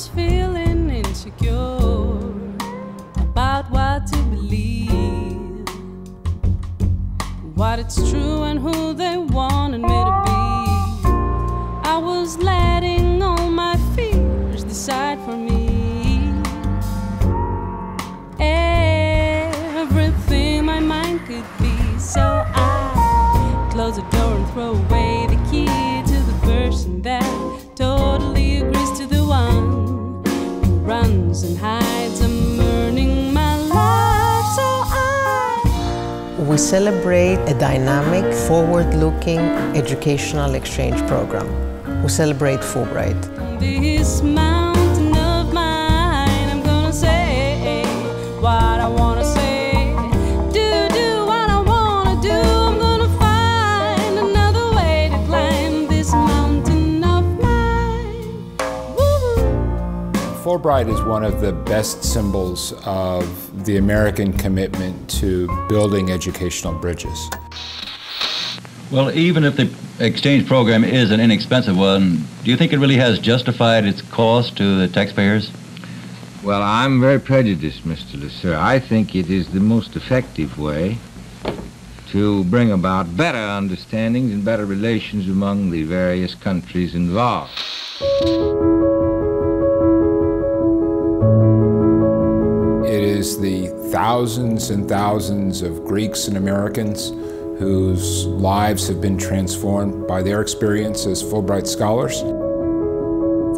was feeling insecure about what to believe, what it's true and who they wanted me to be. I was letting all my fears decide for me. Everything my mind could be, so I closed the door and threw and hides. I'm earning my life, so I. We celebrate a dynamic, forward-looking educational exchange program. We celebrate Fulbright. Fulbright is one of the best symbols of the American commitment to building educational bridges. Well, even if the exchange program is an inexpensive one, do you think it really has justified its cost to the taxpayers? Well, I'm very prejudiced, Mr. Lasser. I think it is the most effective way to bring about better understandings and better relations among the various countries involved. Is the thousands and thousands of Greeks and Americans whose lives have been transformed by their experience as Fulbright scholars.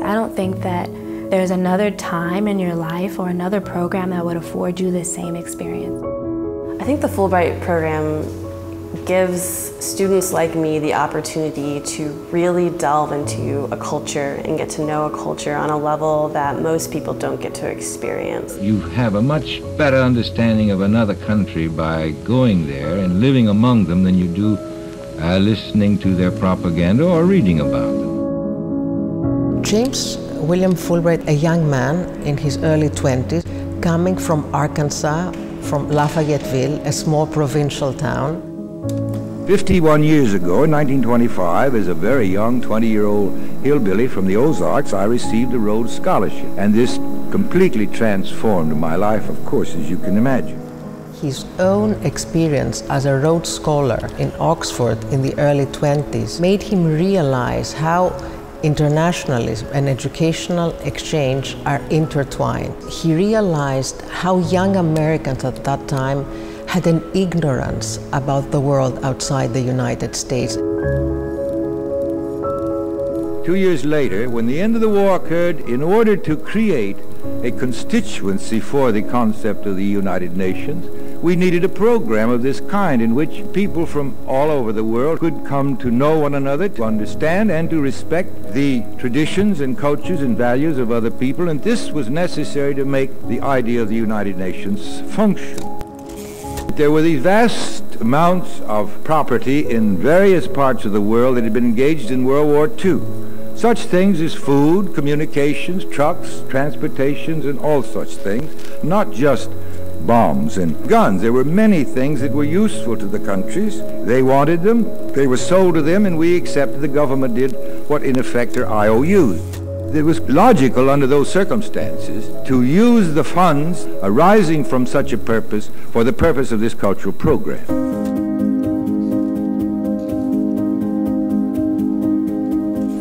I don't think that there's another time in your life or another program that would afford you the same experience. I think the Fulbright program gives students like me the opportunity to really delve into a culture and get to know a culture on a level that most people don't get to experience. You have a much better understanding of another country by going there and living among them than you do uh, listening to their propaganda or reading about them. James William Fulbright, a young man in his early 20s, coming from Arkansas, from Lafayetteville, a small provincial town. 51 years ago, in 1925, as a very young 20-year-old hillbilly from the Ozarks, I received a Rhodes Scholarship. And this completely transformed my life, of course, as you can imagine. His own experience as a Rhodes Scholar in Oxford in the early 20s made him realize how internationalism and educational exchange are intertwined. He realized how young Americans at that time had an ignorance about the world outside the United States. Two years later, when the end of the war occurred, in order to create a constituency for the concept of the United Nations, we needed a program of this kind in which people from all over the world could come to know one another, to understand and to respect the traditions and cultures and values of other people, and this was necessary to make the idea of the United Nations function. There were these vast amounts of property in various parts of the world that had been engaged in World War II. Such things as food, communications, trucks, transportations, and all such things, not just bombs and guns. There were many things that were useful to the countries. They wanted them, they were sold to them, and we accepted the government did what in effect are IOUs. It was logical under those circumstances to use the funds arising from such a purpose for the purpose of this cultural program.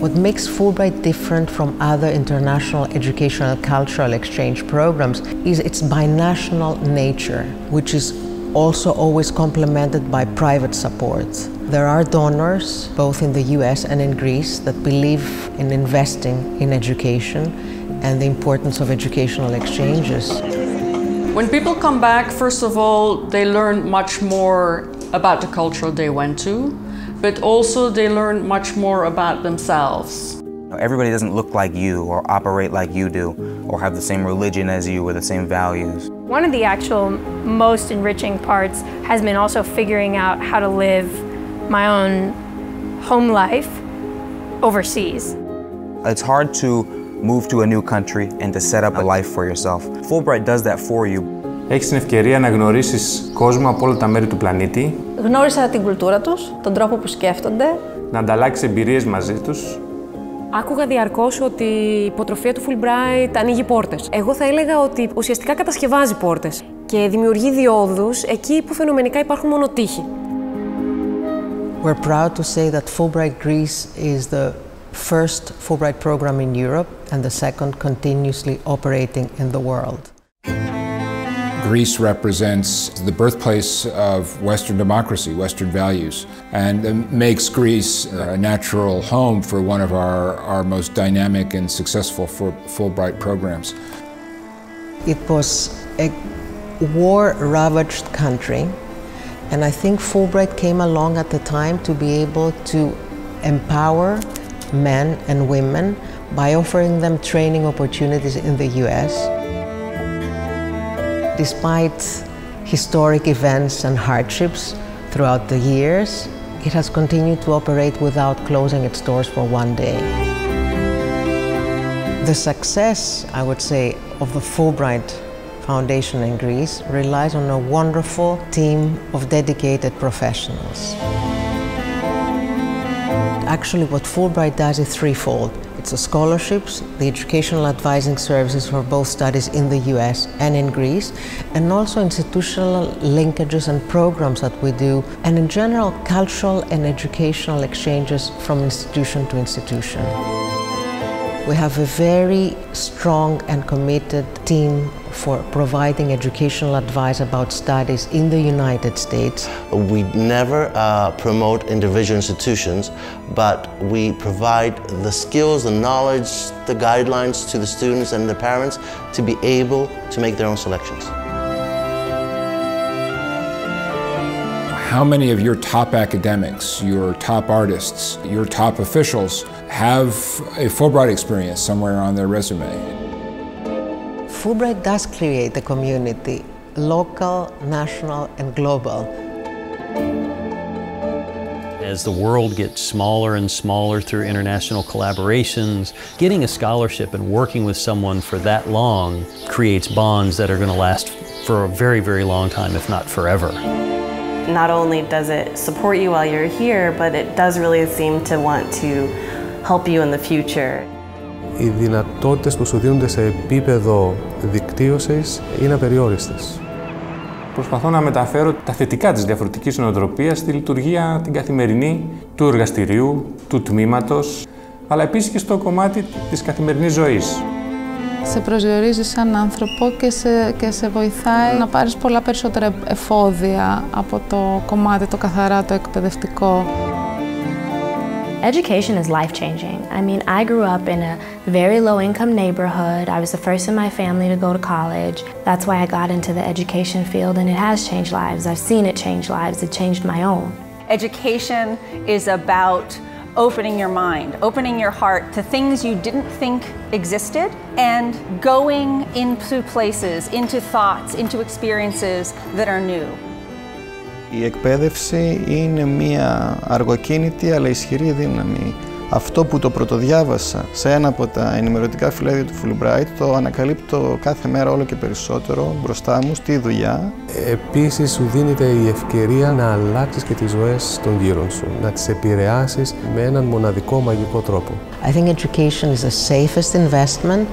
What makes Fulbright different from other international educational cultural exchange programs is its binational nature, which is also always complemented by private support. There are donors, both in the US and in Greece, that believe in investing in education and the importance of educational exchanges. When people come back, first of all, they learn much more about the culture they went to, but also they learn much more about themselves. Everybody doesn't look like you or operate like you do or have the same religion as you or the same values. One of the actual most enriching parts has been also figuring out how to live my own home life overseas. It's hard to move to a new country and to set up a life for yourself. Fulbright does that for you. Έχεις την ευκαιρία να γνωρίσεις κόσμο από όλα τα μέρη του πλανήτη. Γνώρισα την κουλτούρα τους, τον τρόπο που σκέφτονται. Να ανταλλάξεις εμπειρίες μαζί τους. Άκουγα διαρκώς ότι η υποτροφία του Fulbright ανοίγει πόρτες. Εγώ θα έλεγα ότι ουσιαστικά κατασκευάζει πόρτες. και δημιουργεί διόδους εκεί που φαινομενικά υπάρχουν μόνο τείχη. We're proud to say that Fulbright Greece is the first Fulbright program in Europe and the second continuously operating in the world. Greece represents the birthplace of Western democracy, Western values, and makes Greece a natural home for one of our, our most dynamic and successful Fulbright programs. It was a war-ravaged country, and I think Fulbright came along at the time to be able to empower men and women by offering them training opportunities in the US despite historic events and hardships throughout the years, it has continued to operate without closing its doors for one day. The success, I would say, of the Fulbright Foundation in Greece relies on a wonderful team of dedicated professionals. Actually, what Fulbright does is threefold. It's the scholarships, the educational advising services for both studies in the US and in Greece, and also institutional linkages and programs that we do, and in general, cultural and educational exchanges from institution to institution. We have a very strong and committed team for providing educational advice about studies in the United States. We never uh, promote individual institutions, but we provide the skills, the knowledge, the guidelines to the students and their parents to be able to make their own selections. How many of your top academics, your top artists, your top officials have a Fulbright experience somewhere on their resume? Fulbright does create a community, local, national, and global. As the world gets smaller and smaller through international collaborations, getting a scholarship and working with someone for that long creates bonds that are going to last for a very, very long time, if not forever. Not only does it support you while you're here, but it does really seem to want to help you in the future. Οι δυνατότητες που σου δίνονται σε επίπεδο δικτύωσης είναι απεριόριστες. Προσπαθώ να μεταφέρω τα θετικά της διαφορετικής νοοτροπίας στη λειτουργία την καθημερινή του εργαστηρίου, του τμήματος, αλλά επίσης και στο κομμάτι της καθημερινής ζωής. Σε προσδιορίζεις σαν άνθρωπο και σε, και σε βοηθάει να πάρεις πολλά περισσότερα εφόδια από το κομμάτι το καθαρά το εκπαιδευτικό. Education is life changing. I mean, I grew up in a very low income neighborhood. I was the first in my family to go to college. That's why I got into the education field, and it has changed lives. I've seen it change lives, it changed my own. Education is about opening your mind, opening your heart to things you didn't think existed, and going into places, into thoughts, into experiences that are new. Η εκπαίδευση είναι μία αργοκίνητη αλλά ισχυρή δύναμη. Αυτό που το πρωτοδιάβασα σε ένα από τα ενημερωτικά φυλάδια του Fulbright το ανακαλύπτω κάθε μέρα όλο και περισσότερο μπροστά μου στη δουλειά. Επίσης σου δίνεται η ευκαιρία να αλλάξεις και τις ζωές των γύρω σου, να τις επηρεάσεις με έναν μοναδικό μαγικό τρόπο. I think education is the safest investment.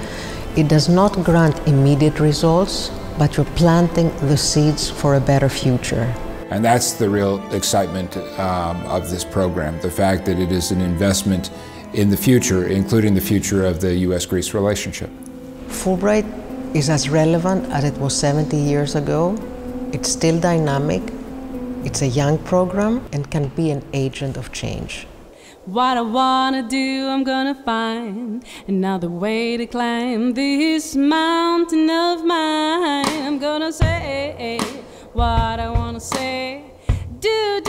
It does not grant immediate results, but you're planting the seeds for a better future. And that's the real excitement um, of this program, the fact that it is an investment in the future, including the future of the US-Greece relationship. Fulbright is as relevant as it was 70 years ago. It's still dynamic. It's a young program and can be an agent of change. What I wanna do, I'm gonna find another way to climb this mountain of mine. I'm gonna say what I wanna say. Do